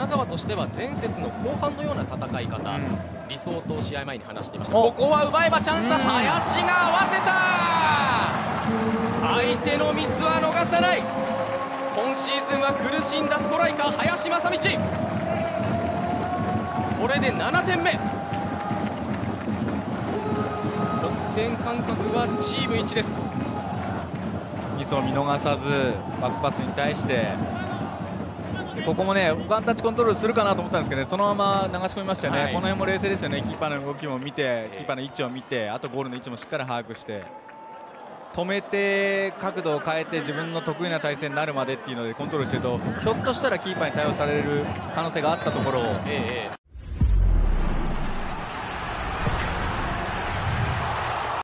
金沢としては前節の後半のような戦い方、うん。理想と試合前に話していました。お。ここは奪えばチャンス、うん。林が合わせた。相手のミスは逃さない。今シーズンは苦しんだストライカー林正道。これで7点目。得点間隔はチーム1です。ミスを見逃さずバックパスに対してでここもねワンタッチコントロールするかなと思ったんですけどねそのまま流し込みましたよね、はい。この辺も冷静ですよね。キーパーの動きも見てキーパーの位置を見てあとゴールの位置もしっかり把握して。止めて角度を変えて自分の得意な体勢になるまでっていうのでコントロールしてるとひょっとしたらキーパーに対応される可能性があったところをええ